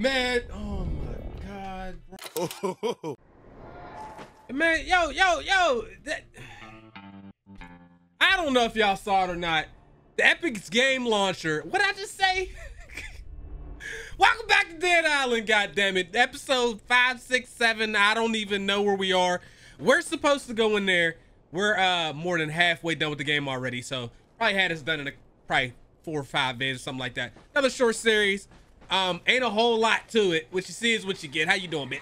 Man, oh my god. Bro. Man, yo, yo, yo. That, I don't know if y'all saw it or not. The Epic's game launcher. What I just say? Welcome back to Dead Island, goddammit. Episode five, six, seven. I don't even know where we are. We're supposed to go in there. We're uh more than halfway done with the game already, so probably had us done in a, probably four or five days or something like that. Another short series. Um, ain't a whole lot to it. What you see is what you get. How you doing, bitch?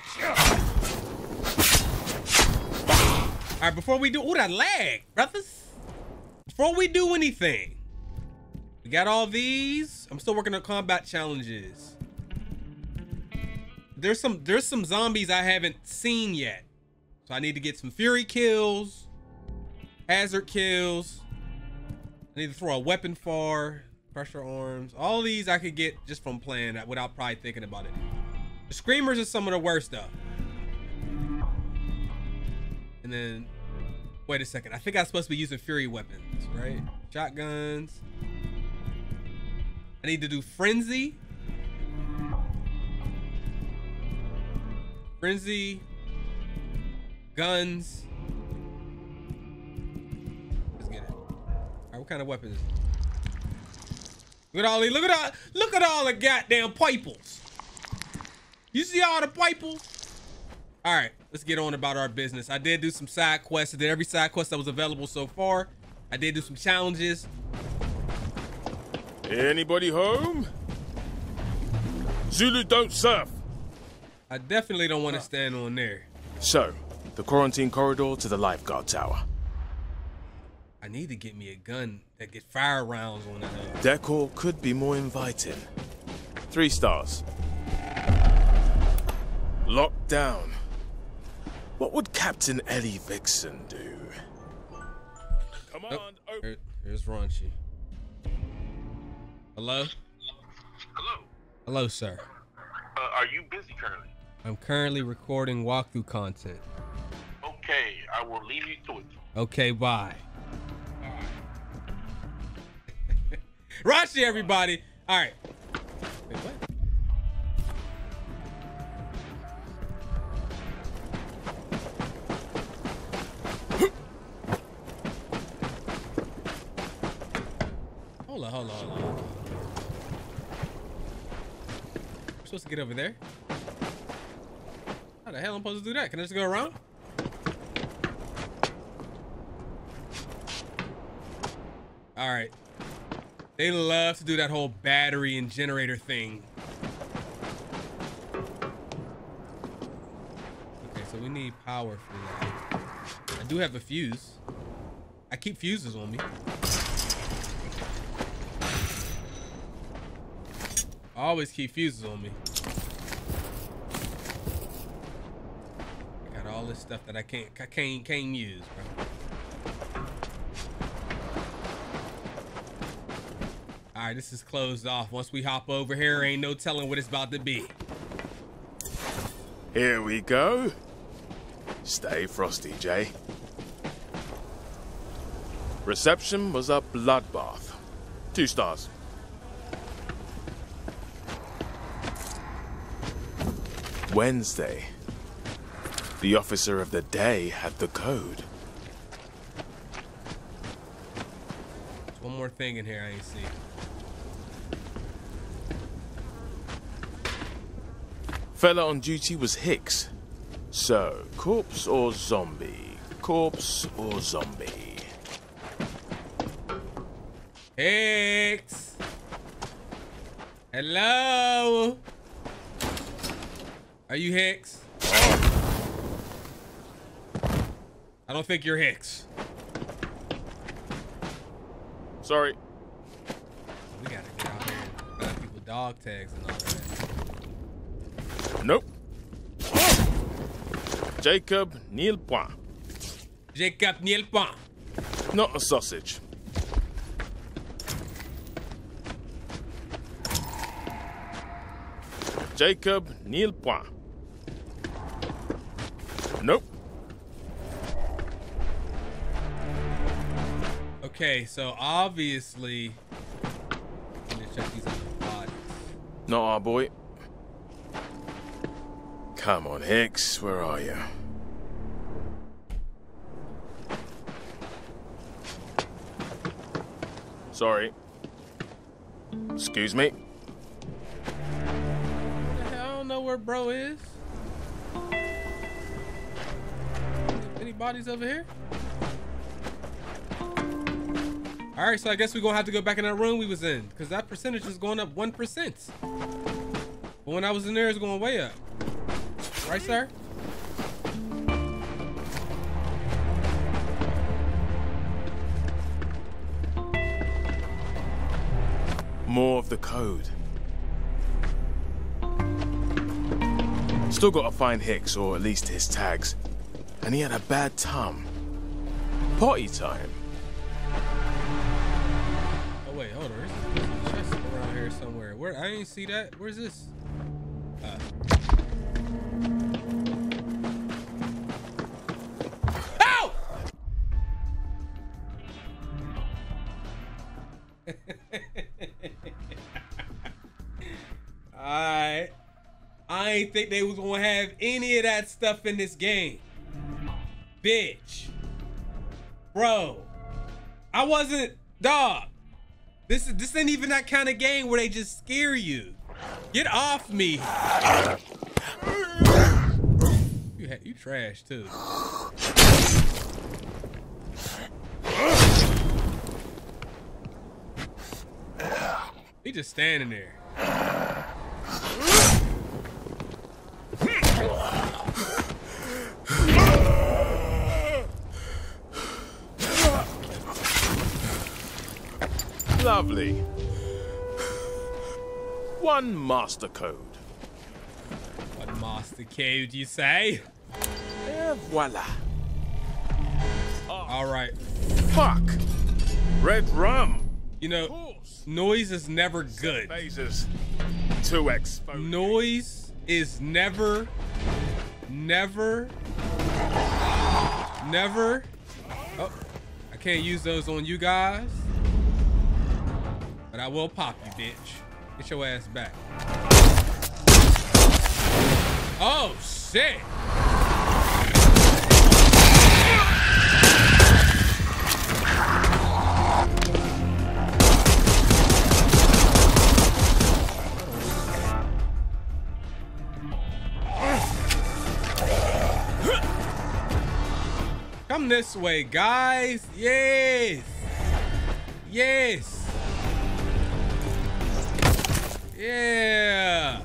All right, before we do, oh, that lag, brothers. Before we do anything, we got all these. I'm still working on combat challenges. There's some, there's some zombies I haven't seen yet. So I need to get some fury kills, hazard kills. I need to throw a weapon far, pressure arms. All these I could get just from playing without probably thinking about it. The screamers are some of the worst though. And then, wait a second. I think I'm supposed to be using fury weapons, right? Shotguns. I need to do frenzy. Frenzy. Guns. Let's get it. All right, what kind of weapons? Look at all these. Look at all. Look at all the goddamn piples. You see all the piples? All right, let's get on about our business. I did do some side quests. I did every side quest that was available so far. I did do some challenges. Anybody home? Zulu don't surf. I definitely don't want to stand on there. So, the quarantine corridor to the lifeguard tower. I need to get me a gun that get fire rounds on it. Decor could be more inviting. Three stars. Locked down. What would Captain Ellie Vixen do? Command Oh, open. here- here's Raunchy. Hello? Hello. Hello, sir. Uh, are you busy currently? I'm currently recording walkthrough content. Okay, I will leave you to it. Okay, bye. Rashi, everybody. All right. Wait, what? Hold on, hold on, hold on. Supposed to get over there. How the hell am I supposed to do that? Can I just go around? All right. They love to do that whole battery and generator thing. Okay, so we need power for that. I do have a fuse. I keep fuses on me. I always keep fuses on me. I got all this stuff that I can't I can't can't use, bro. Right, this is closed off. Once we hop over here, ain't no telling what it's about to be. Here we go. Stay frosty, Jay. Reception was a bloodbath. Two stars. Wednesday. The officer of the day had the code. There's one more thing in here I ain't see. Fella on duty was Hicks. So, corpse or zombie? Corpse or zombie? Hicks! Hello? Are you Hicks? Oh. I don't think you're Hicks. Sorry. We gotta get out here and people dog tags and all that. Nope. Jacob Nilpoint. Jacob Nielpin. Not a sausage. Jacob Nilpoint. Okay, so obviously, let me check these other bodies. Not our boy. Come on, Hicks, where are you? Sorry. Excuse me. I don't know where bro is. Any bodies over here? All right, so I guess we're gonna have to go back in that room we was in, because that percentage is going up 1%. But when I was in there, it's going way up. Right, sir? More of the code. Still gotta find Hicks, or at least his tags. And he had a bad tum. Potty time. Ain't see that. Where's this? Uh. Ow! Alright. I ain't think they was gonna have any of that stuff in this game. Bitch. Bro. I wasn't dog. This is this ain't even that kind of game where they just scare you. Get off me. You you trash too. He just standing there. Lovely. One master code. What master code you say? Et voila. All right. Fuck. Red rum. You know, noise is never good. Exposed. Noise is never, never, never. Oh, I can't use those on you guys. But I will pop you, bitch. Get your ass back. Oh, shit. Come this way, guys. Yes. Yes. Yeah.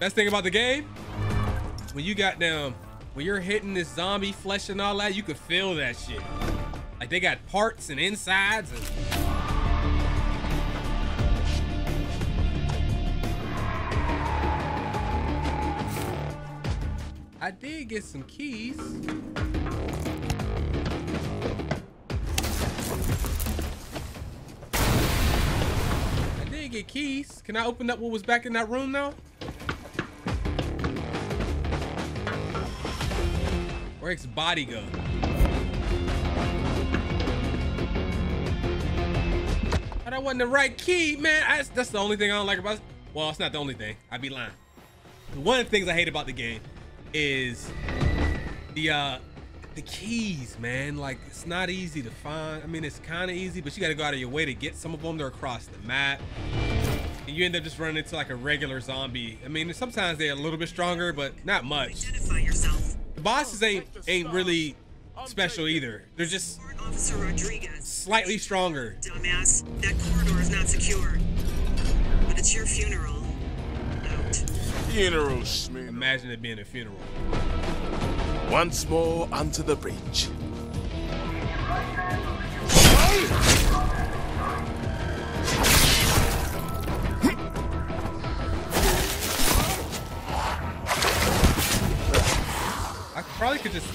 Best thing about the game, when you got down, when you're hitting this zombie flesh and all that, you could feel that shit. Like they got parts and insides and I did get some keys. Get keys. Can I open up what was back in that room now? Where's body go? Oh, that wasn't the right key, man. I, that's the only thing I don't like about. Well, it's not the only thing. I'd be lying. One of the things I hate about the game is the uh the keys, man. Like it's not easy to find. I mean, it's kind of easy, but you got to go out of your way to get some of them. They're across the map. And you end up just running into like a regular zombie. I mean, sometimes they're a little bit stronger, but not much. Identify yourself. The bosses ain't ain't really special either. They're just Officer Rodriguez. slightly stronger. Dumbass, that corridor is not secure. But it's your funeral. Out. Funeral. Imagine it being a funeral. Once more onto the breach. I probably could just.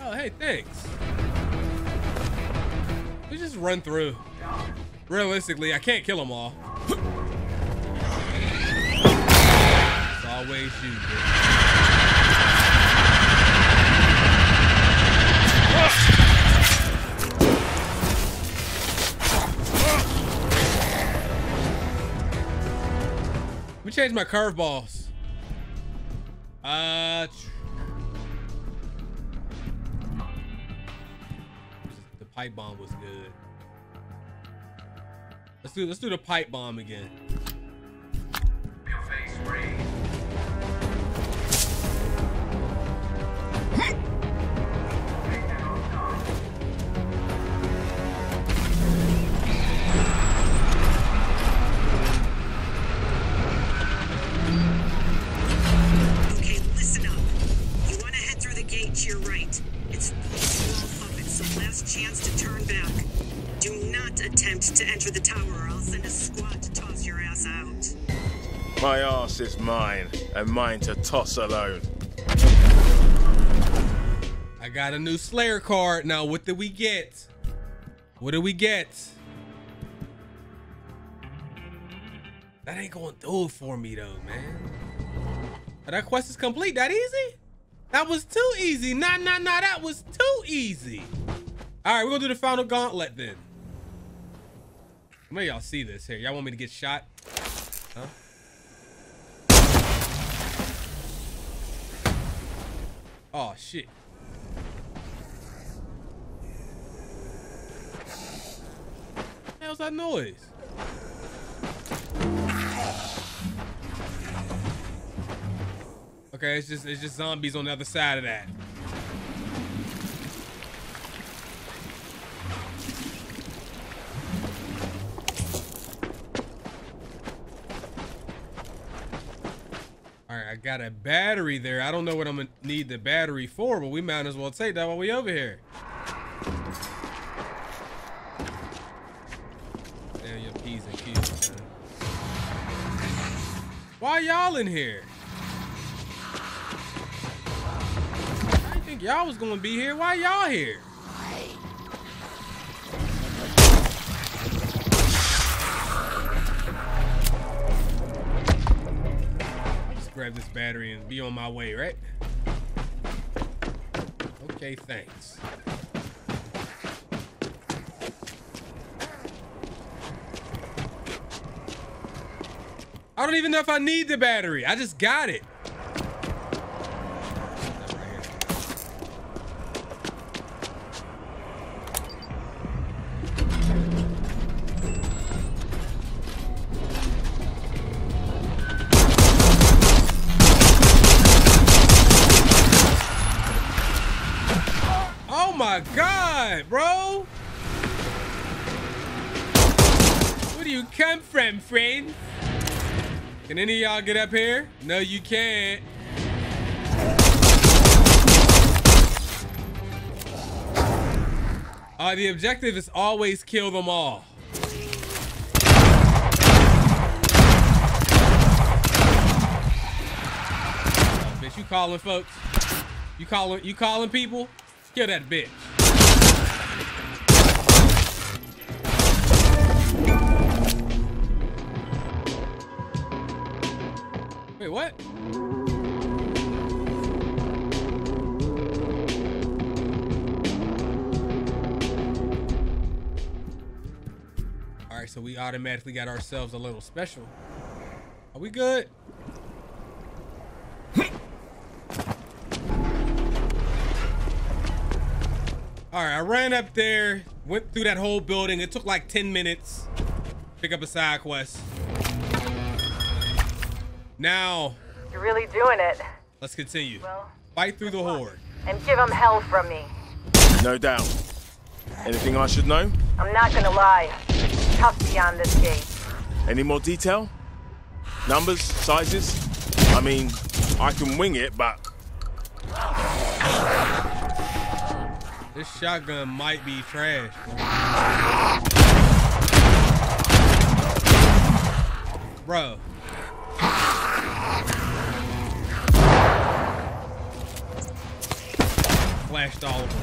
Oh, hey, thanks. We just run through. Realistically, I can't kill them all. always do. Let me change my curveballs. Uh, the pipe bomb was good. Let's do let's do the pipe bomb again. To your right. It's full of puppets, so last chance to turn back. Do not attempt to enter the tower, or I'll send a squad to toss your ass out. My ass is mine, and mine to toss alone. I got a new Slayer card. Now, what did we get? What did we get? That ain't gonna do it for me though, man. That quest is complete. That easy? That was too easy. Nah, nah, nah. That was too easy. All right, we're gonna do the final gauntlet then. Maybe y'all see this here. Y'all want me to get shot? Huh? Oh shit. the hell's that noise? Okay, it's just it's just zombies on the other side of that. All right, I got a battery there. I don't know what I'm gonna need the battery for, but we might as well take that while we over here. Damn your P's and Q's, man. Why y'all in here? Think y'all was gonna be here. Why y'all here? Just grab this battery and be on my way, right? Okay, thanks. I don't even know if I need the battery. I just got it. Friend? Can any of y'all get up here? No, you can't. Uh, the objective is always kill them all. Oh, bitch, you calling folks? You calling? You calling people? Kill that bitch. What? All right, so we automatically got ourselves a little special. Are we good? All right, I ran up there, went through that whole building. It took like 10 minutes. Pick up a side quest. Now, You're really doing it. let's continue. Well, Fight through the horde. and give them hell from me. No doubt. Anything I should know? I'm not gonna lie. Tough beyond this gate. Any more detail? Numbers? Sizes? I mean, I can wing it, but This shotgun might be trash. Bro. Flashed all of them.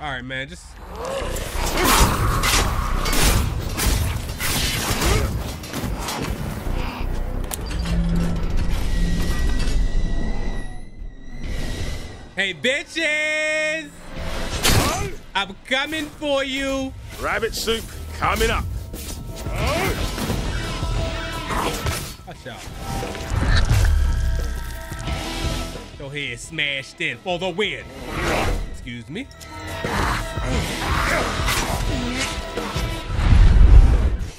All right, man, just Hey, bitches! I'm coming for you. rabbit soup coming up. shot. Go ahead, smashed in for the win. Excuse me.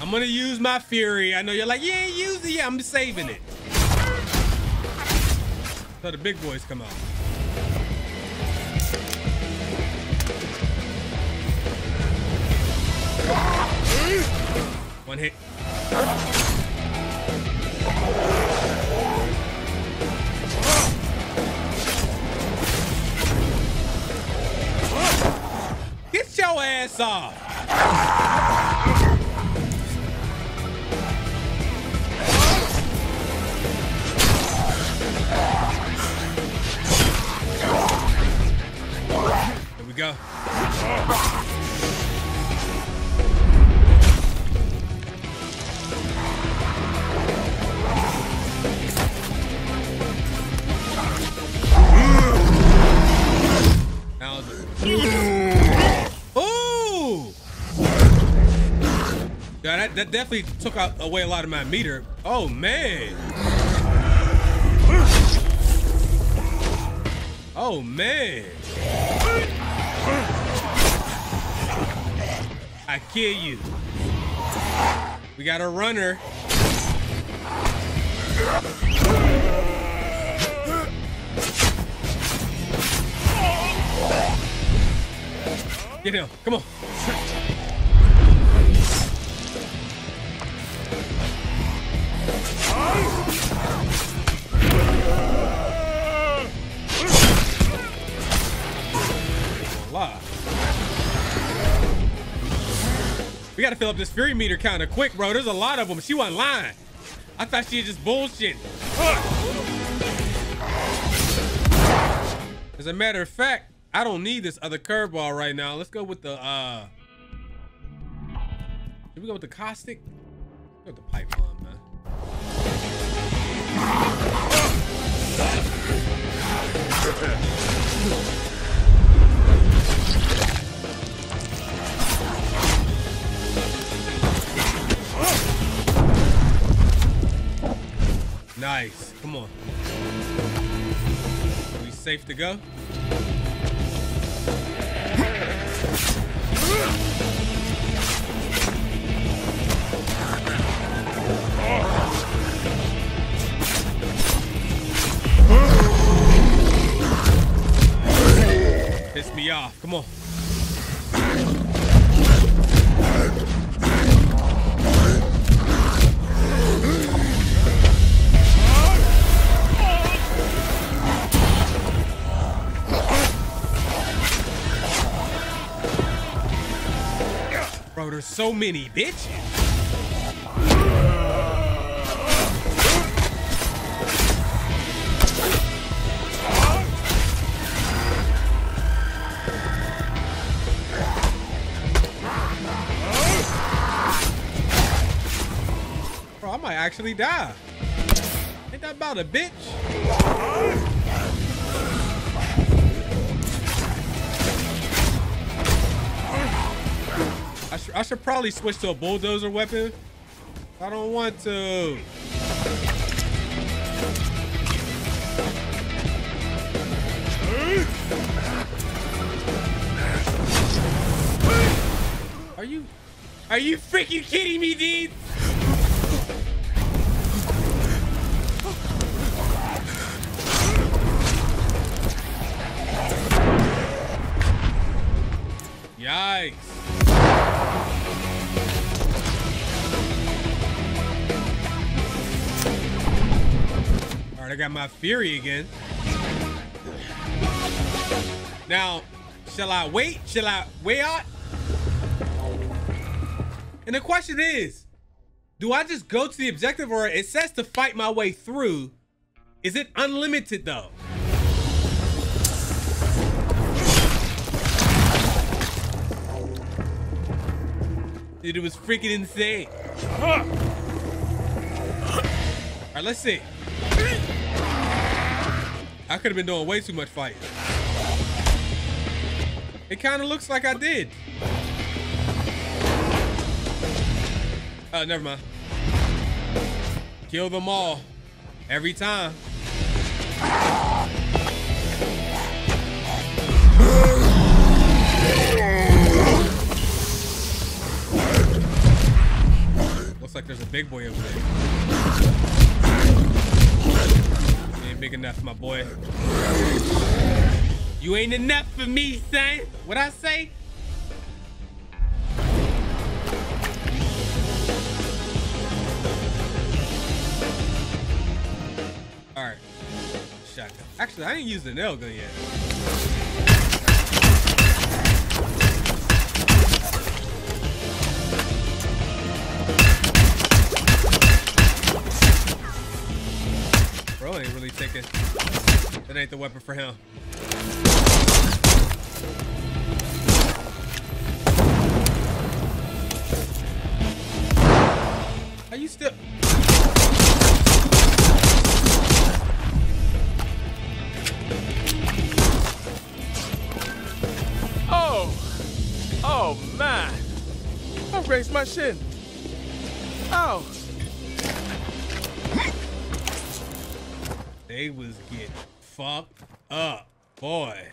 I'm gonna use my fury. I know you're like, yeah, use it. Yeah, I'm saving it. So the big boys come out. One hit. Your ass off. Here we go. How's Yeah, that, that definitely took out away a lot of my meter. Oh man. Oh man. I kill you. We got a runner. Get him. Come on. We gotta fill up this fury meter kind of quick, bro. There's a lot of them. She wasn't lying. I thought she was just bullshit. As a matter of fact, I don't need this other curveball right now. Let's go with the uh Should we go with the caustic? Go with the pipe Nice. Come on. Are we safe to go? Oh. Piss me off. Come on. Bro, there's so many bitches. Actually die. Ain't that about a bitch? I, sh I should probably switch to a bulldozer weapon. I don't want to. Are you, are you freaking kidding me, dude? My fury again. Now, shall I wait? Shall I wait out? And the question is, do I just go to the objective or it says to fight my way through? Is it unlimited though? Dude, it was freaking insane. All right, let's see. I could have been doing way too much fighting. It kind of looks like I did. Oh, never mind. kill them all. Every time. Looks like there's a big boy over there. Big enough, my boy. You ain't enough for me, son. What I say? All right. Shotgun. Actually, I didn't use the nail gun yet. Bro ain't really taking. That ain't the weapon for him. Are you still? Oh! Oh, man! I raised my shin. They was getting fucked up, boy.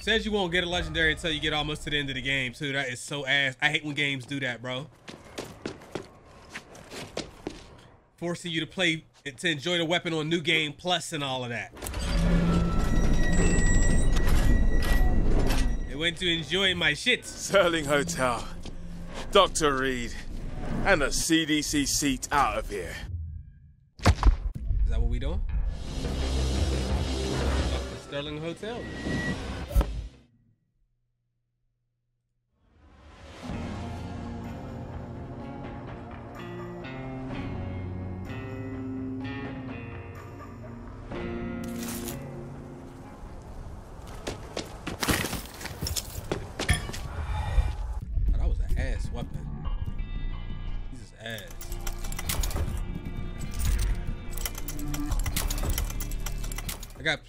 Says you won't get a legendary until you get almost to the end of the game, too. That is so ass. I hate when games do that, bro. Forcing you to play to enjoy the weapon on new game plus and all of that. They went to enjoy my shit. Sterling Hotel. Dr. Reed. And a CDC seat out of here. Is that what we doing? Sterling Hotel.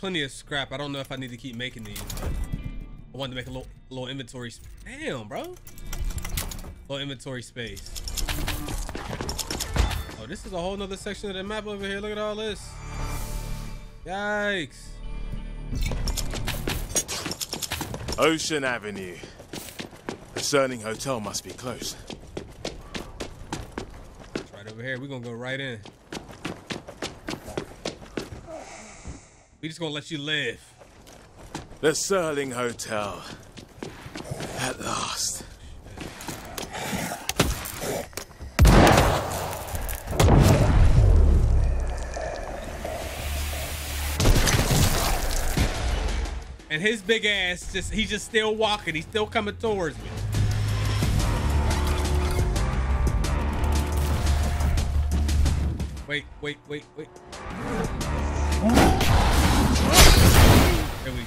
Plenty of scrap. I don't know if I need to keep making these. I wanted to make a little, little inventory. Damn, bro. Little inventory space. Oh, this is a whole nother section of the map over here. Look at all this. Yikes. Ocean Avenue. The Sterling Hotel must be close. It's right over here. We're gonna go right in. We just gonna let you live. The Sterling Hotel. At last. And his big ass just he's just still walking. He's still coming towards me. Wait, wait, wait, wait.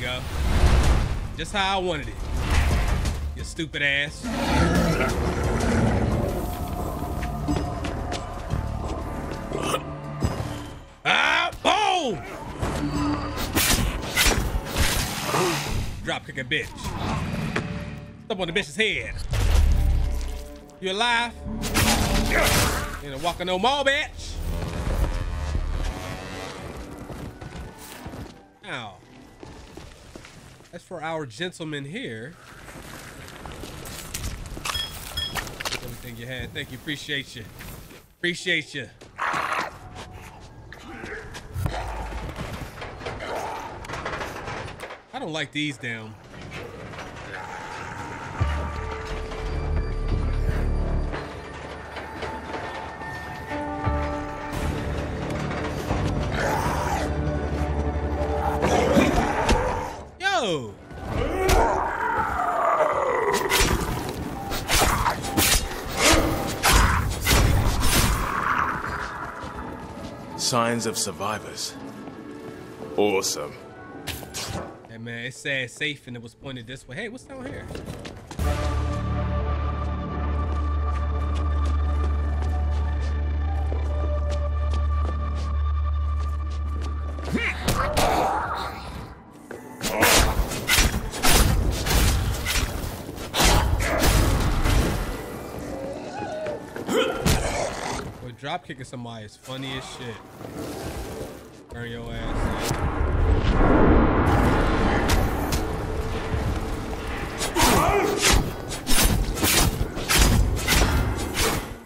Go. Just how I wanted it. You stupid ass. Ah, boom! Drop kick a bitch. Step on the bitch's head. You alive? You ain't walking no more, bitch. Now, as for our gentleman here, everything you had. Thank you. Appreciate you. Appreciate you. I don't like these down. Signs of survivors. Awesome. Hey man, it said safe and it was pointed this way. Hey, what's down here? Kicking somebody is funny as shit. Turn your ass.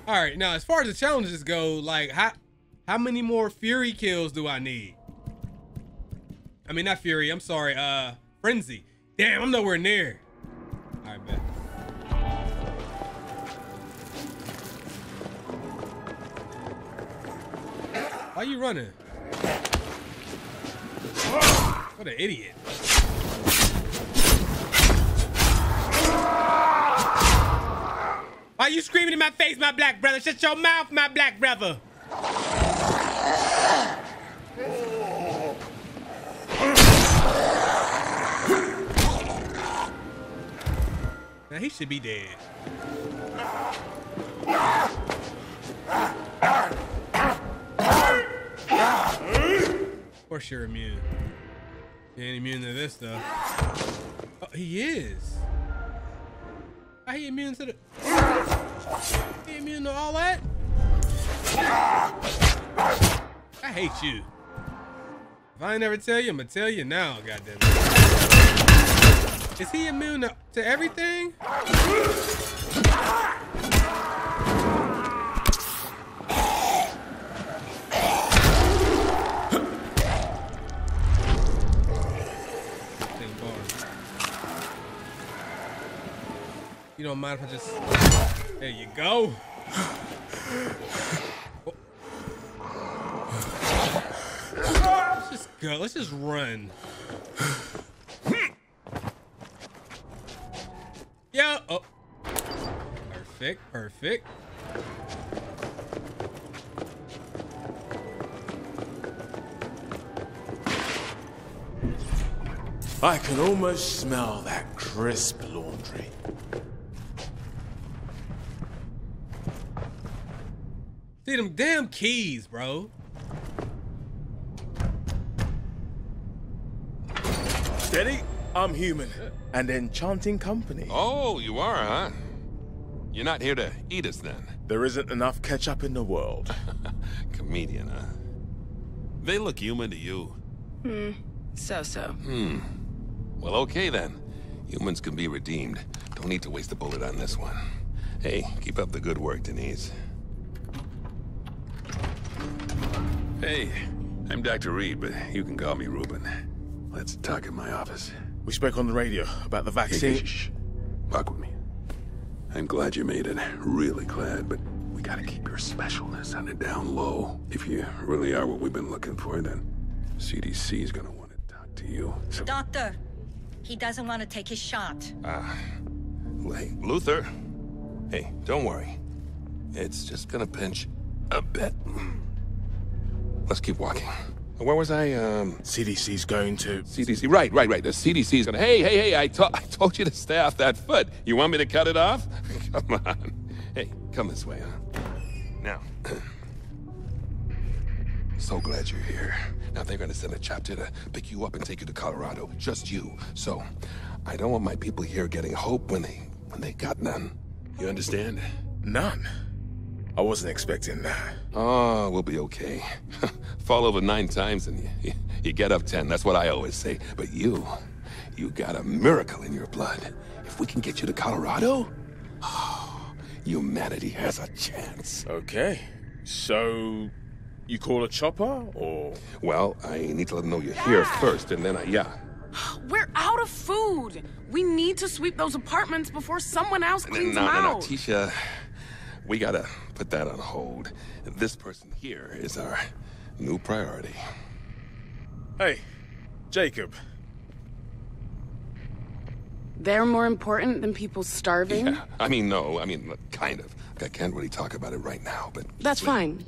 All right, now as far as the challenges go, like how how many more Fury kills do I need? I mean, not Fury. I'm sorry. Uh, Frenzy. Damn, I'm nowhere near. Why you running? What an idiot. Why are you screaming in my face, my black brother? Shut your mouth, my black brother. Now he should be dead. Of course you're immune. You ain't immune to this though. Oh, he is. How he immune to the? He immune to all that? I hate you. If I never tell you, I'm gonna tell you now, goddamn. Is he immune to, to everything? Don't mind if I just. There you go. Let's just go. Let's just run. Yo. Oh. Perfect. Perfect. I can almost smell that crisp laundry. See them damn keys, bro. Steady, I'm human. And enchanting company. Oh, you are, huh? You're not here to eat us then? There isn't enough ketchup in the world. Comedian, huh? They look human to you. Hmm, So so. Hmm. Well, okay then. Humans can be redeemed. Don't need to waste a bullet on this one. Hey, keep up the good work, Denise. Hey, I'm Dr. Reed, but you can call me Ruben. Let's talk in my office. We spoke on the radio about the vaccine. shh, shh. Walk with me. I'm glad you made it. Really glad, but we gotta keep your specialness on the down low. If you really are what we've been looking for, then CDC's gonna want to talk to you. So, Doctor, he doesn't want to take his shot. Ah, hey, Luther. Hey, don't worry. It's just gonna pinch a bit. Let's keep walking. Where was I? Um, CDC's going to. CDC. Right, right, right. The CDC's gonna. Hey, hey, hey! I, to- I told you to stay off that foot. You want me to cut it off? come on. Hey, come this way, huh? Now. so glad you're here. Now they're gonna send a chapter to pick you up and take you to Colorado. Just you. So, I don't want my people here getting hope when they when they got none. You understand? None. I wasn't expecting that. Oh, we'll be okay. Fall over nine times and you, you get up ten. That's what I always say. But you, you got a miracle in your blood. If we can get you to Colorado, oh, humanity has a chance. Okay. So, you call a chopper, or. Well, I need to let them know you're here first, and then I, yeah. We're out of food. We need to sweep those apartments before someone else No, cleans no, them no, no, out. Tisha, we gotta put that on hold. This person here is our new priority. Hey, Jacob. They're more important than people starving. Yeah, I mean, no, I mean, kind of. I can't really talk about it right now, but That's fine.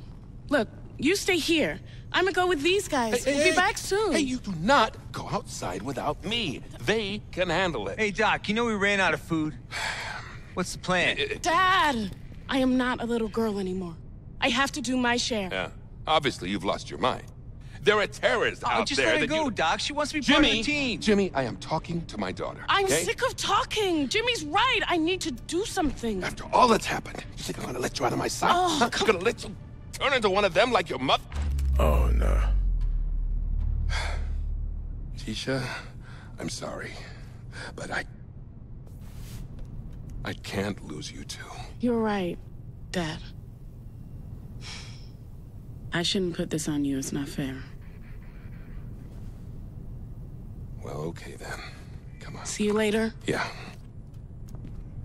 Look, you stay here. I'm gonna go with these guys. Hey, we'll hey, be back soon. Hey, you do not go outside without me. They can handle it. Hey, Doc, you know we ran out of food. What's the plan? Dad, I am not a little girl anymore. I have to do my share. Yeah, obviously you've lost your mind. There are terrorists Oh, out just there let her go, you... Doc. She wants to be part of Jimmy, the team. Jimmy, I am talking to my daughter. I'm okay? sick of talking. Jimmy's right. I need to do something. After all that's happened, you think I'm gonna let you out of my sight? Oh, huh? come- I'm gonna let you turn into one of them like your mother? Oh, no. Tisha, I'm sorry, but I... I can't lose you two. You're right, Dad. I shouldn't put this on you. It's not fair. Well, okay then. Come on. See you later. Yeah.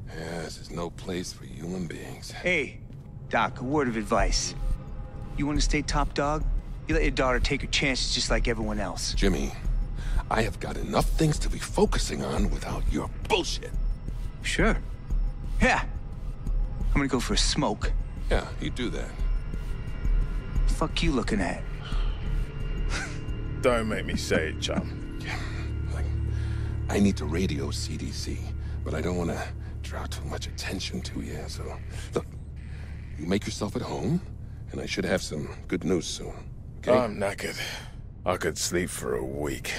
Yeah, this is no place for human beings. Hey, Doc, a word of advice. You want to stay top dog? You let your daughter take her chances just like everyone else. Jimmy, I have got enough things to be focusing on without your bullshit. Sure. Yeah. I'm gonna go for a smoke. Yeah, you do that. Fuck you looking at? Don't make me say it, chum. I need to radio CDC, but I don't want to draw too much attention to you, so... Look, you make yourself at home, and I should have some good news soon, okay? I'm knackered. I could sleep for a week.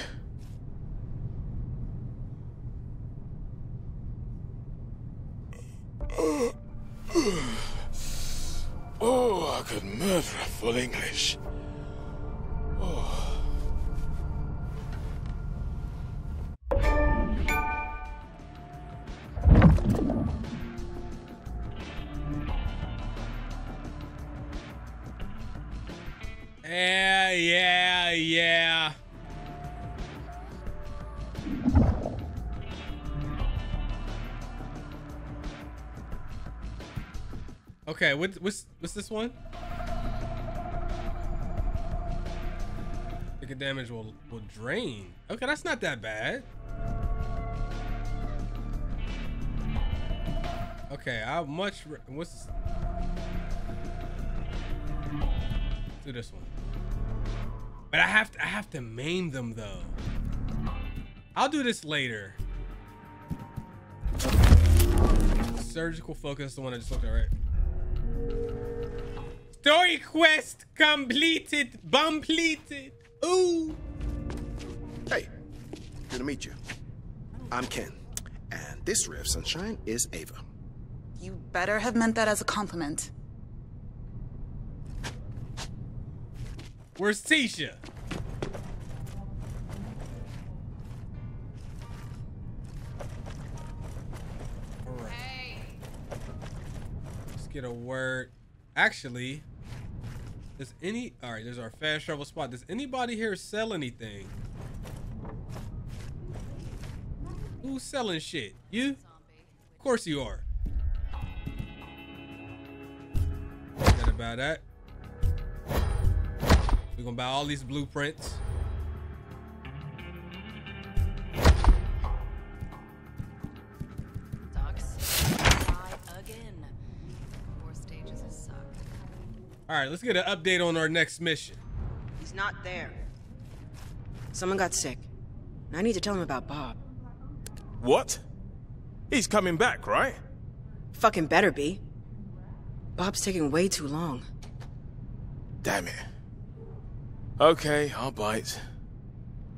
Oh, I could murder a full English. Oh. Yeah, yeah, yeah. Okay, what, what's what's this one? Ticket damage will will drain. Okay, that's not that bad. Okay, how much? What's this? do this one. But I have to I have to maim them though. I'll do this later. Surgical focus, the one I just looked at, right? Story quest completed, completed. Ooh. Hey, good to meet you. I'm Ken, and this ray of sunshine is Ava. You better have meant that as a compliment. Where's Tisha? Get a word. Actually, does any all right, there's our fast travel spot. Does anybody here sell anything? Who's selling shit? You? Of course you are. Forget about that. We're gonna buy all these blueprints. All right, let's get an update on our next mission. He's not there. Someone got sick. And I need to tell him about Bob. What? He's coming back, right? Fucking better be. Bob's taking way too long. Damn it. Okay, I'll bite.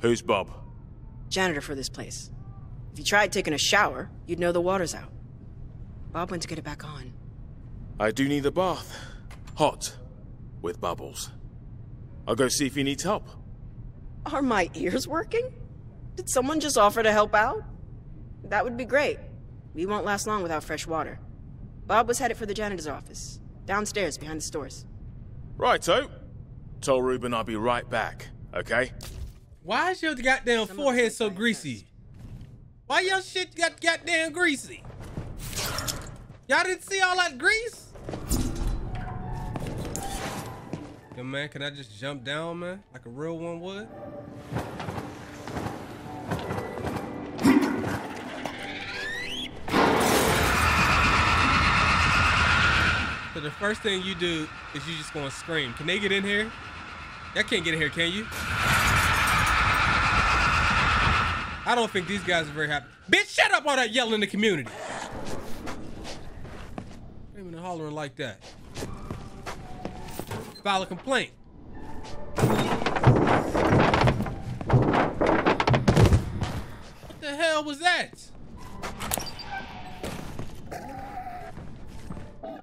Who's Bob? Janitor for this place. If you tried taking a shower, you'd know the water's out. Bob went to get it back on. I do need a bath. Hot. With bubbles. I'll go see if he needs help. Are my ears working? Did someone just offer to help out? That would be great. We won't last long without fresh water. Bob was headed for the janitor's office, downstairs behind the stores. Righto. Tell Ruben I'll be right back, okay? Why is your goddamn forehead so greasy? Why your shit got goddamn greasy? Y'all didn't see all that grease? Yo, man, can I just jump down, man? Like a real one would? So the first thing you do is you just gonna scream. Can they get in here? Y'all can't get in here, can you? I don't think these guys are very happy. Bitch, shut up all that yelling in the community. And hollering like that. File a complaint. What the hell was that?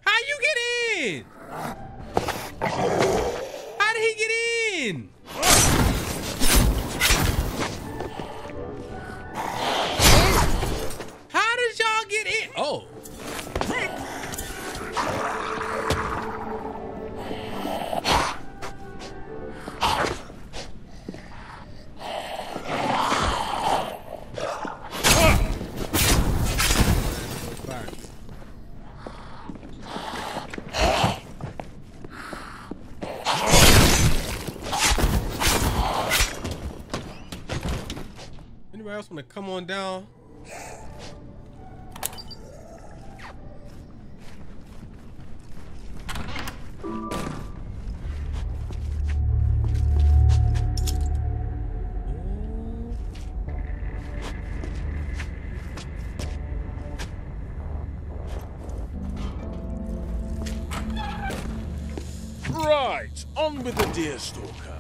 How you get in? Come on down? Right, on with the Deerstalker.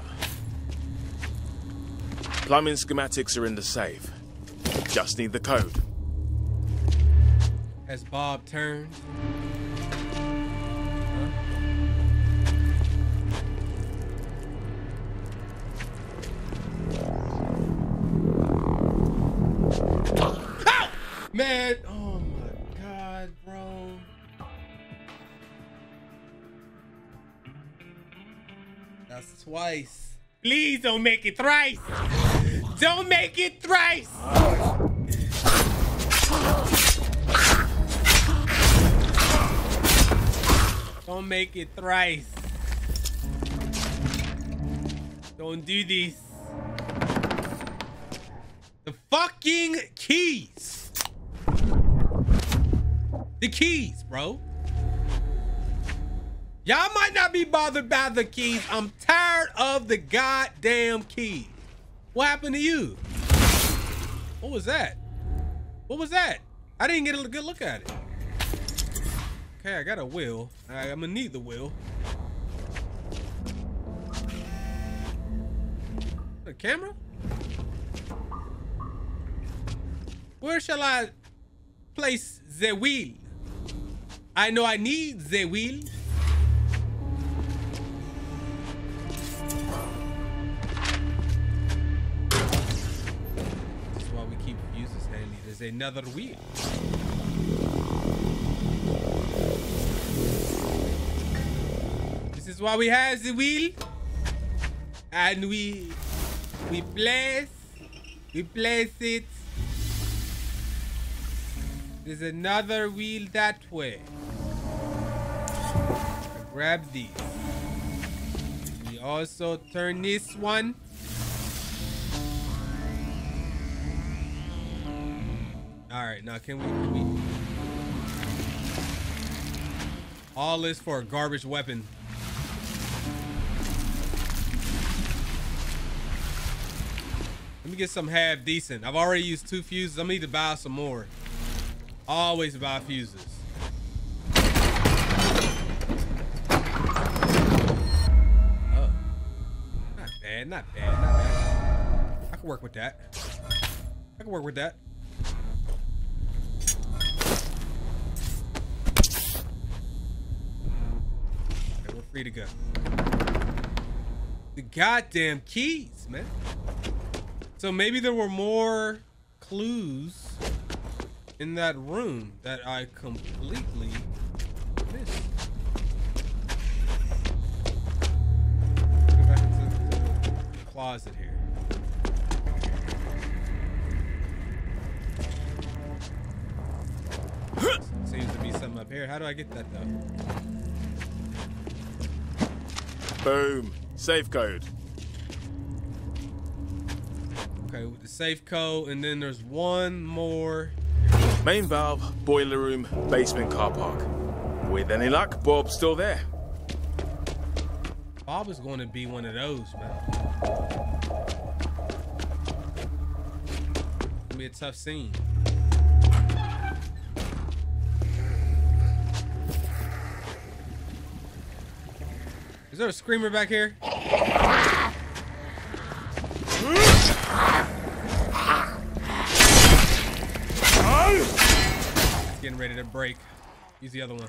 Plumbing schematics are in the safe. Just need the code. As Bob turns. Man, oh my god, bro. That's twice. Please don't make it thrice. Don't make it thrice. Don't make it thrice. Don't do this. The fucking keys. The keys, bro. Y'all might not be bothered by the keys. I'm tired of the goddamn keys. What happened to you? What was that? What was that? I didn't get a good look at it. Okay, I got a wheel. I, I'm gonna need the wheel. The camera? Where shall I place the wheel? I know I need the wheel. That's why we keep fuses handy. There's another wheel. Is why we have the wheel. And we we place we place it. There's another wheel that way. Grab these. We also turn this one. All right, now can we, can we? All this for a garbage weapon. Me get some half decent. I've already used two fuses. Gonna need to buy some more. Always buy fuses. Oh. Not bad, not bad, not bad. I can work with that. I can work with that. Okay, we're free to go. The goddamn keys, man. So maybe there were more clues in that room that I completely missed. Closet here. Seems to be something up here. How do I get that though? Boom. Safe code. The safe code, and then there's one more. Main valve, boiler room, basement car park. With any luck, Bob's still there. Bob is going to be one of those, man. Gonna be a tough scene. Is there a screamer back here? Break. Use the other one.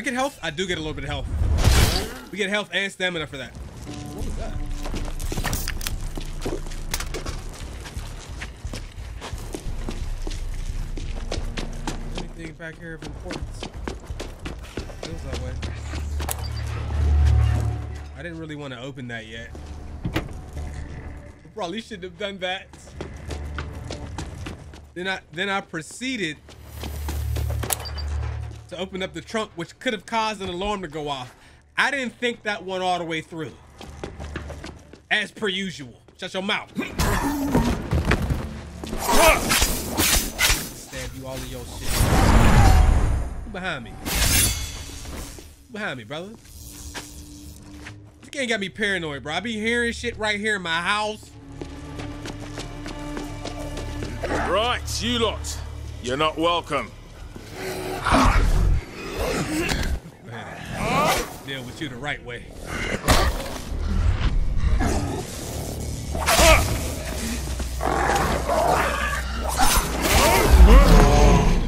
I get health? I do get a little bit of health. We get health and stamina for that. What was that? Anything back here of importance? Feels that way. I didn't really want to open that yet. Probably shouldn't have done that. Then I then I proceeded to open up the trunk, which could have caused an alarm to go off. I didn't think that one all the way through. As per usual. Shut your mouth. Stab you all in your shit. Who behind me? Who behind me, brother? You can't got me paranoid, bro. I be hearing shit right here in my house. Right, you lot. You're not welcome. Deal with you the right way.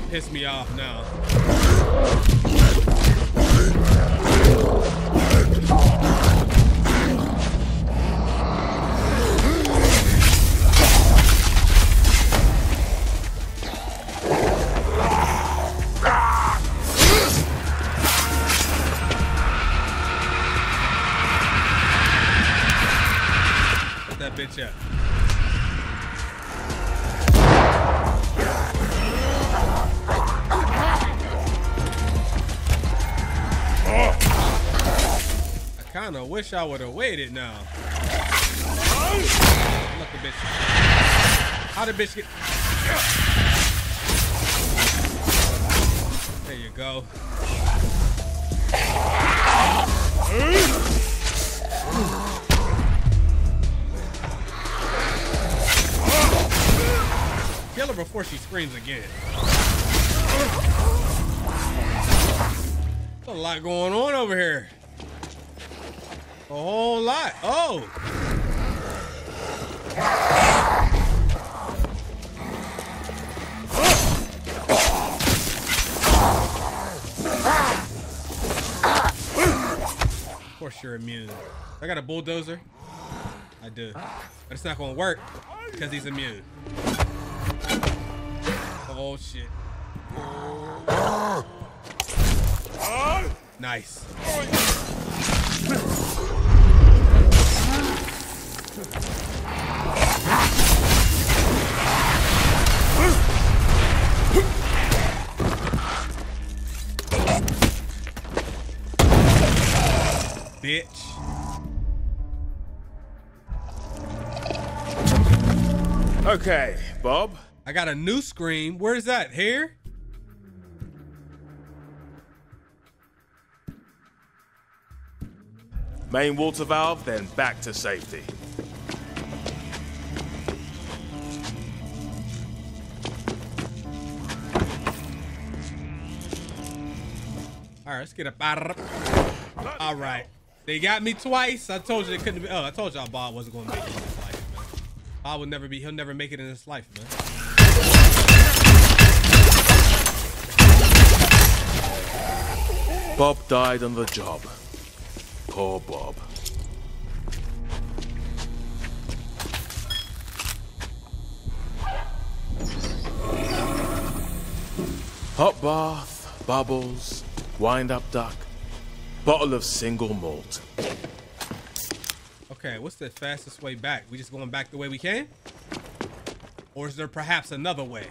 Piss me off now. Put wish I would have waited now. Look the bitch. How the bitch get? There you go. Kill her before she screams again. There's a lot going on over here. A whole lot. Oh. Of course you're immune. I got a bulldozer. I do. But it's not gonna work because he's immune. Oh shit. Nice. Bitch. Okay, Bob. I got a new screen. Where's that? Here? Main water valve, then back to safety. All right, let's get up it. All right. They got me twice. I told you they couldn't be. Oh, I told y'all Bob wasn't going to make it in this life, man. Bob would never be. He'll never make it in this life, man. Bob died on the job. Poor Bob. Hot bath, bubbles, wind up duck, bottle of single malt. Okay, what's the fastest way back? We just going back the way we came? Or is there perhaps another way?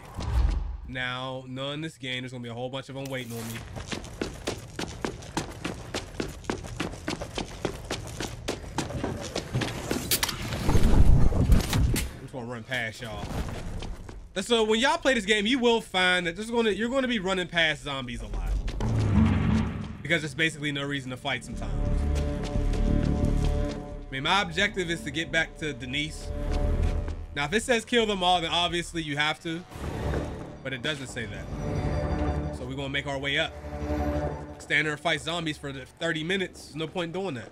Now, none this game. There's gonna be a whole bunch of them waiting on me. I'm just gonna run past y'all. So when y'all play this game, you will find that there's to you're going to be running past zombies a lot because there's basically no reason to fight sometimes. I mean, my objective is to get back to Denise. Now, if it says kill them all, then obviously you have to, but it doesn't say that. So we're gonna make our way up. Stand there and fight zombies for the 30 minutes. There's no point in doing that.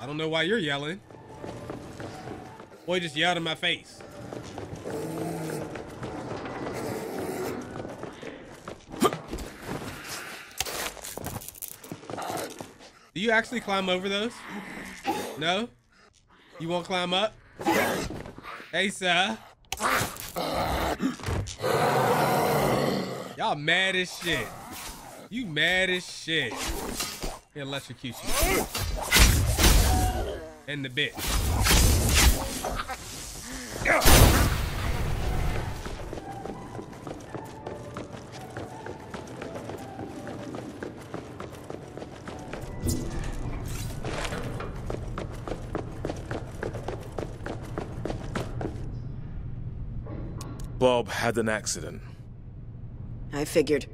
I don't know why you're yelling. Boy just yelled in my face. Do you actually climb over those? No? You won't climb up? Hey, sir. Y'all mad as shit. You mad as shit. Electrocute you. In the bit. Bob had an accident. I figured.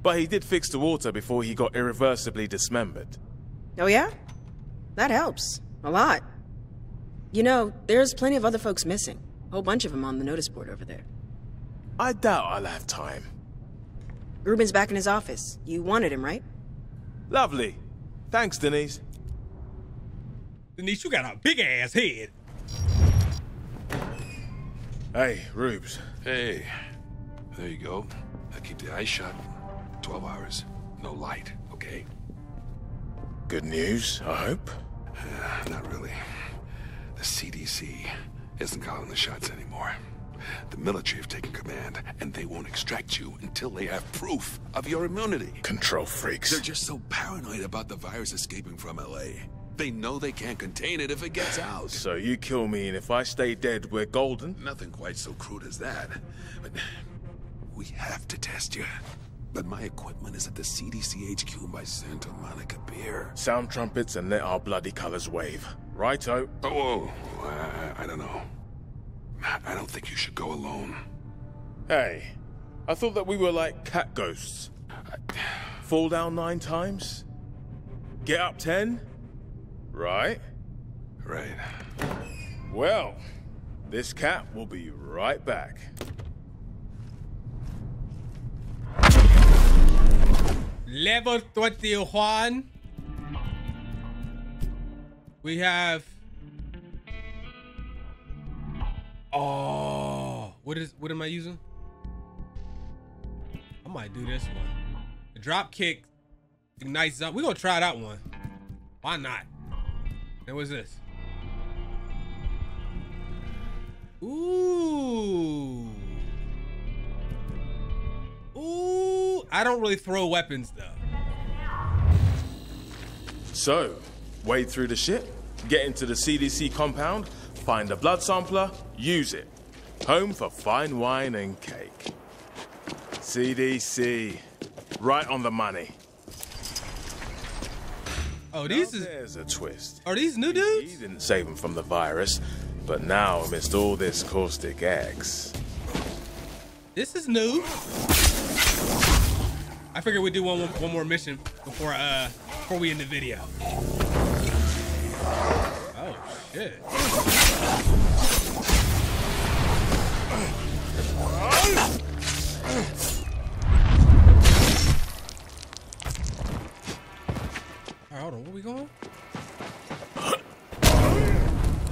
But he did fix the water before he got irreversibly dismembered. Oh, yeah? That helps. A lot. You know, there's plenty of other folks missing. A whole bunch of them on the notice board over there. I doubt I'll have time. Ruben's back in his office. You wanted him, right? Lovely. Thanks, Denise. Denise, you got a big ass head. Hey, Rubes. Hey, there you go. Now keep the eyes shut. 12 hours. No light, okay? Good news, I hope. Uh, not really. The CDC isn't calling the shots anymore. The military have taken command, and they won't extract you until they have proof of your immunity. Control freaks. They're just so paranoid about the virus escaping from LA. They know they can't contain it if it gets out. So you kill me, and if I stay dead, we're golden? Nothing quite so crude as that. But we have to test you. But my equipment is at the CDC HQ by Santa Monica Pier. Sound trumpets and let our bloody colors wave. Righto. Oh, whoa. I, I don't know. I don't think you should go alone. Hey, I thought that we were like cat ghosts. Fall down nine times? Get up ten? Right? Right. Well, this cat will be right back. Level 21. We have. Oh, what is what am I using? I might do this one. The drop kick ignites up. We're gonna try that one. Why not? And what's this? Ooh. Ooh. I don't really throw weapons though. So, wade through the ship, get into the CDC compound, find a blood sampler, use it. Home for fine wine and cake. CDC. Right on the money. Oh, these now is there's a twist. Are these new dudes? He didn't save him from the virus, but now amidst all this caustic X. This is new. I figured we'd do one one more mission before uh before we end the video. Oh shit.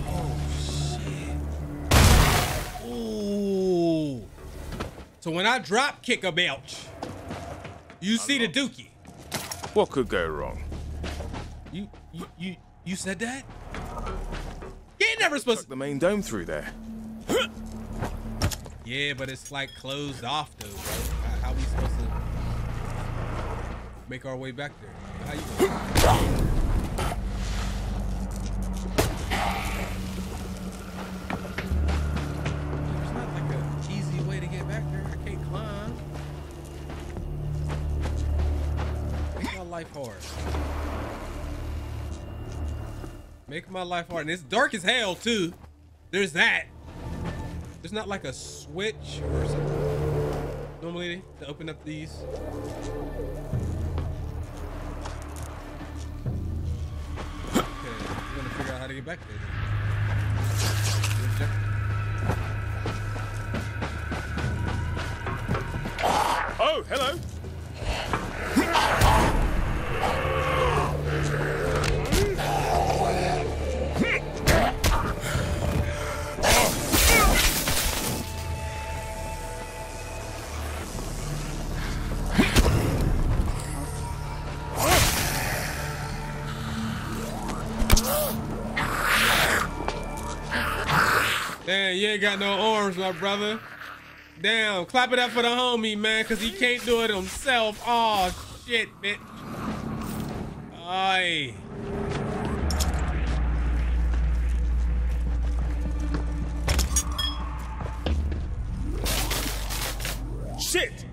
Oh shit. Ooh. So when I drop kick a belch, you see the dookie. What could go wrong? You you you you said that? You ain't never supposed to the main dome through there. Yeah, but it's like closed off though, bro. How, how we supposed to make our way back there? Make my life hard. And it's dark as hell, too. There's that. There's not like a switch or something. Normally to open up these. Okay, we're gonna figure out how to get back there. Oh, hello. Damn, you ain't got no arms, my brother. Damn, clap it up for the homie, man, because he can't do it himself. Oh, shit, bitch. Aye. Shit!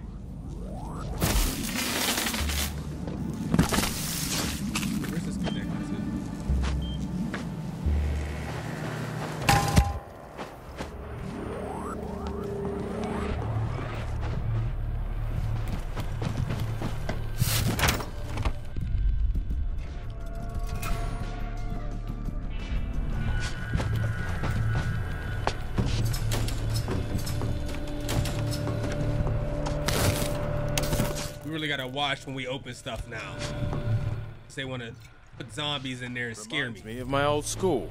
Watch when we open stuff now. They wanna put zombies in there and scare me. Me of my old school.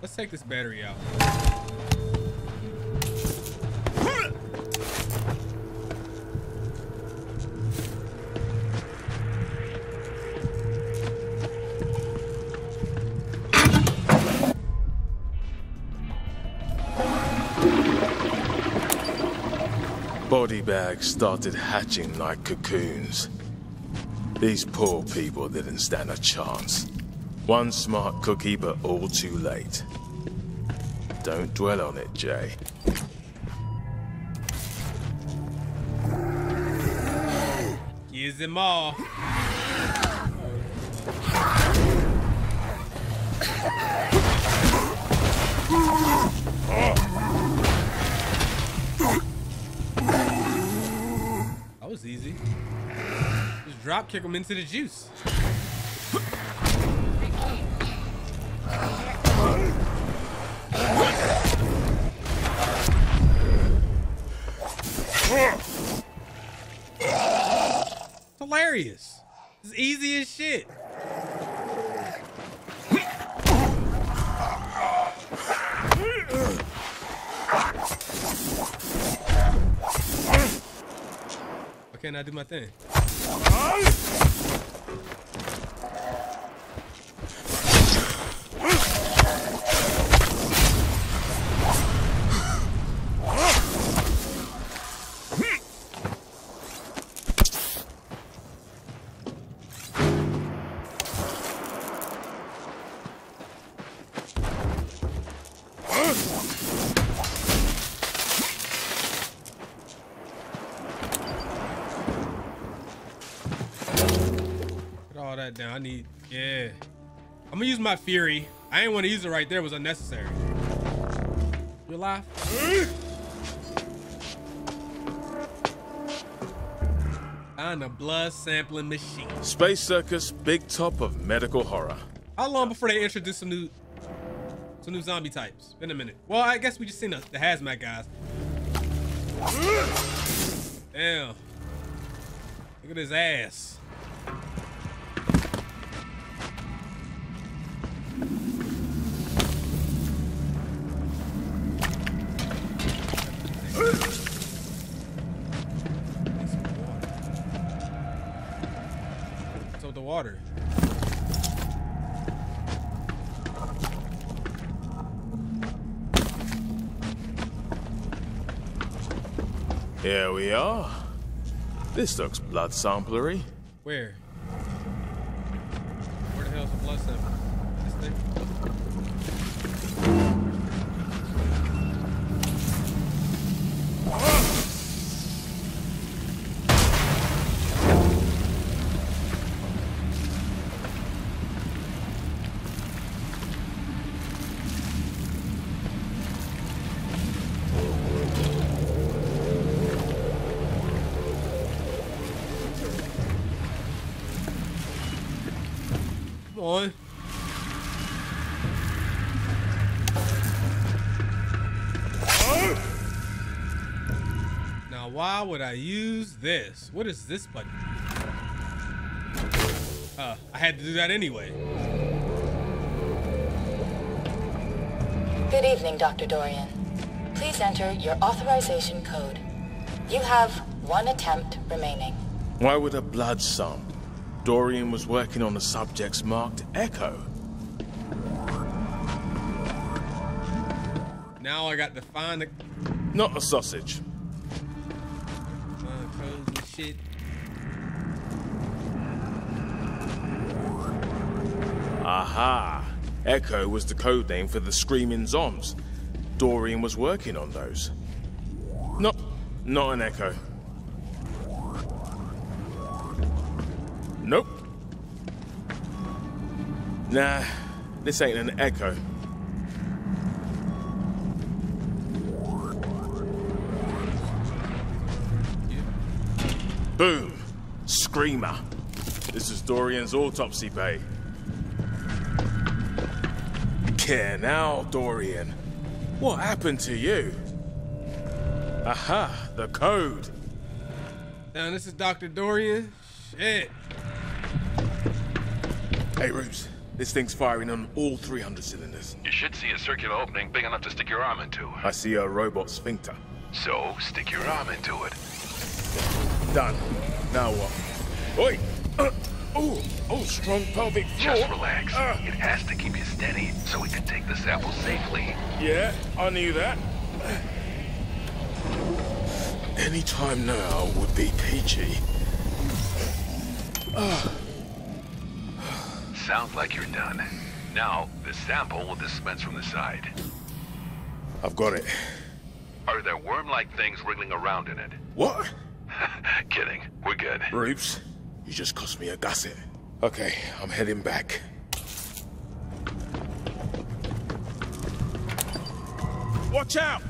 Let's take this battery out. Body bags started hatching like cocoons. These poor people didn't stand a chance. One smart cookie, but all too late. Don't dwell on it, Jay. Use them all. Kick them into the juice. Hilarious. It's easy as shit. Can't I do my thing? Put all that down. I need, yeah. I'm gonna use my fury. I ain't want to use it right there. It was unnecessary. You alive? Find a blood sampling machine. Space Circus, big top of medical horror. How long before they introduce some new, some new zombie types? Been a minute. Well, I guess we just seen the, the hazmat guys. Damn. Look at his ass. We are. This looks blood samplery. Where? Come on. Now, why would I use this? What is this button? Uh, I had to do that anyway. Good evening, Dr. Dorian. Please enter your authorization code. You have one attempt remaining. Why would a blood sum? Dorian was working on the subjects marked Echo. Now I got to find the Not a sausage. shit. Aha! Echo was the code name for the Screaming Zombs. Dorian was working on those. Not, not an Echo. Nah, this ain't an Echo. Boom! Screamer. This is Dorian's autopsy bay. Care now, Dorian. What happened to you? Aha, the code. Now this is Dr. Dorian. Shit. Hey, Rubes. This thing's firing on all 300 cylinders. You should see a circular opening big enough to stick your arm into. I see a robot sphincter. So, stick your arm into it. Done. Now what? Oi! Uh, oh, oh, strong pelvic floor. Just relax. Uh, It has to keep you steady so we can take the sample safely. yeah, I knew that. Any time now would be peachy. Sounds like you're done. Now, the sample will dispense from the side. I've got it. Are there worm-like things wriggling around in it? What? Kidding. We're good. Rubes, you just cost me a gusset. Okay, I'm heading back. Watch out!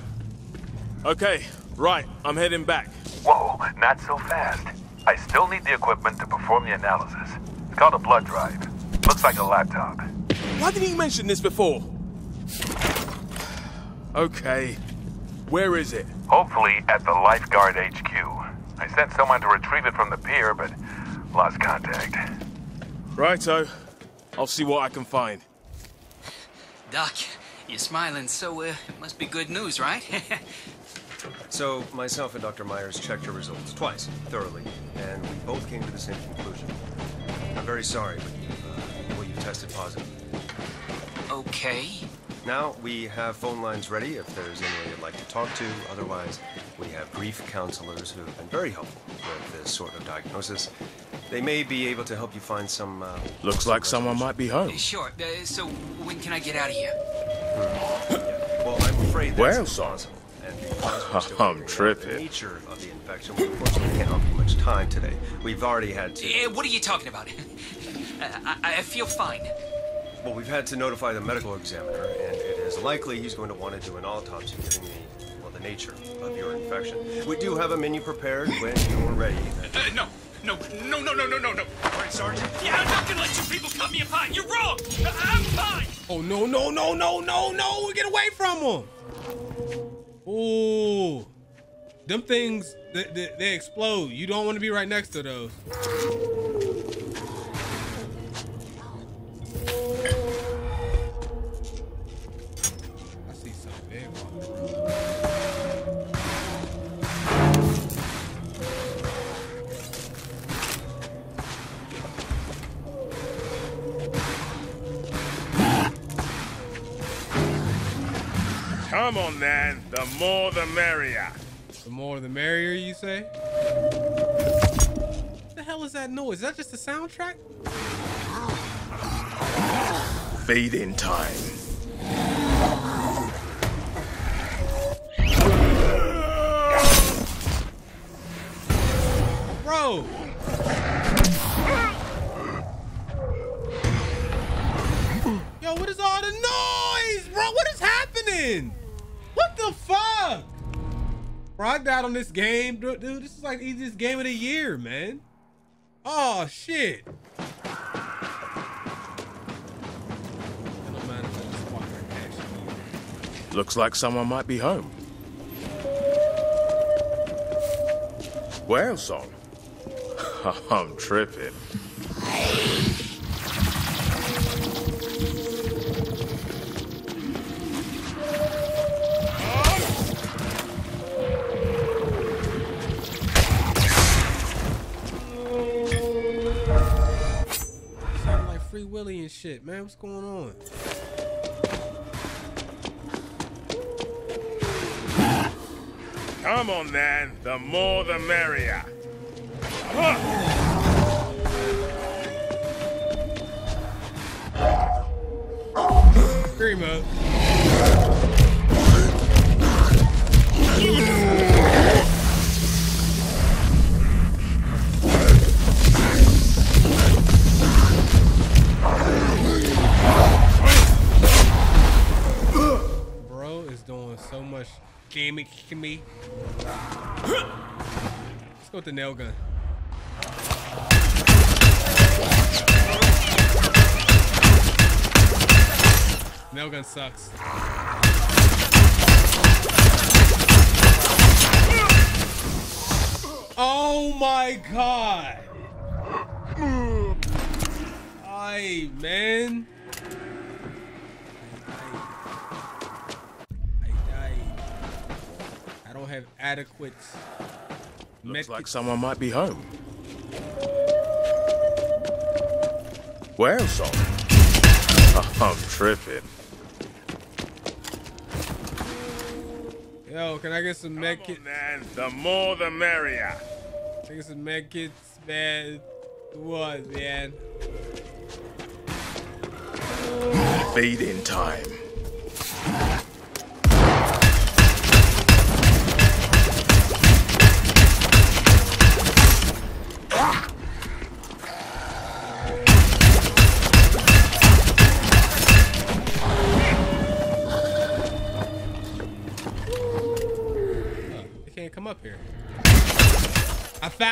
Okay, right, I'm heading back. Whoa, not so fast. I still need the equipment to perform the analysis. It's called a blood drive. Looks like a laptop. Why didn't you mention this before? Okay, where is it? Hopefully at the Lifeguard HQ. I sent someone to retrieve it from the pier, but lost contact. Righto. I'll see what I can find. Doc, you're smiling, so uh, it must be good news, right? So, myself and Dr. Myers checked your results twice, thoroughly, and we both came to the same conclusion. I'm very sorry, but tested positive. okay. Now, we have phone lines ready if there's anyone you'd like to talk to. Otherwise, we have grief counselors who have been very helpful with this sort of diagnosis. They may be able to help you find some. Uh, Looks like someone might be home. Sure. Uh, so when can I get out of here? Well, I'm afraid that's Well, impossible. And we're still I'm tripping. The nature of the infection, we unfortunately can't offer you much time today. We've already had to. Uh, what are you talking about? Uh, I, I feel fine. Well, we've had to notify the medical examiner, and it is likely he's going to want to do an autopsy given the, well, the nature of your infection. We do have a menu prepared when you're ready. Uh, no, no, no, no, no, no, no, no. All right, Sergeant. Yeah, I'm not gonna let you people cut me apart. You're wrong. I- I'm fine. Oh no no no no no no! Get away from him! Ooh, them things they, they, they explode. You don't want to be right next to those. Come on, then. The more the merrier. The more the merrier, you say? What the hell is that noise? Is that just a soundtrack? Feeding time. this game, dude. This is like the easiest game of the year, man. Oh shit. Looks like someone might be home. Well, son? I'm tripping. Shit, man. What's going on? Come on then, the more the merrier. Screamo. To me. Let's go with the nail gun. Nail gun sucks. Oh my god! Ay, man. Don't have adequate. Looks like someone might be home. Whale song? I'm tripping. Yo, can I get some med kits? man, the more the merrier. Can I get some med kits, man? What, man? Feeding time.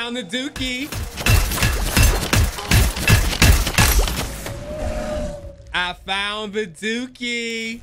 Found the dookie. I found the dookie.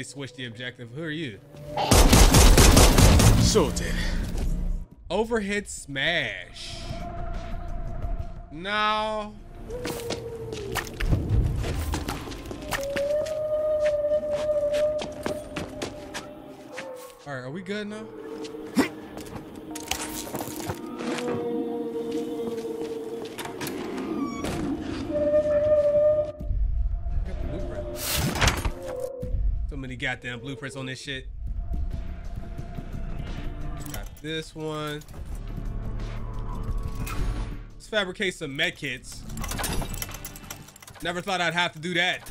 They switched the objective. Who are you? Sorted. Overhead smash. No. All right, are we good now? Goddamn blueprints on this shit. Got this one. Let's fabricate some med kits. Never thought I'd have to do that.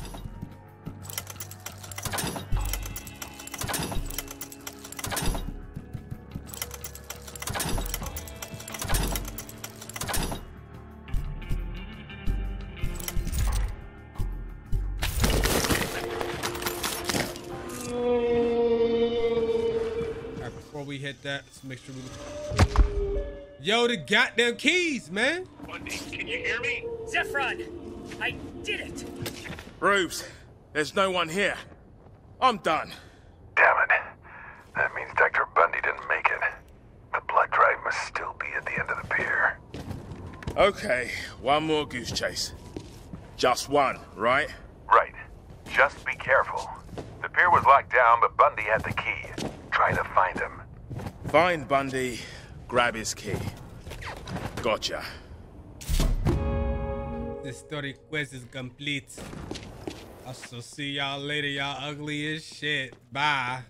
Let's make sure we. look. Yo, the goddamn keys, man. Bundy, can you hear me? Zephron, I did it. Rubes, there's no one here. I'm done. Damn it. That means Dr. Bundy didn't make it. The blood drive must still be at the end of the pier. Okay, one more goose chase. Just one, right? Right. Just be careful. The pier was locked down, but Bundy had the key. Try to find him. Find Bundy, grab his key. Gotcha. The story quest is complete. I'll see y'all later, y'all ugly as shit. Bye.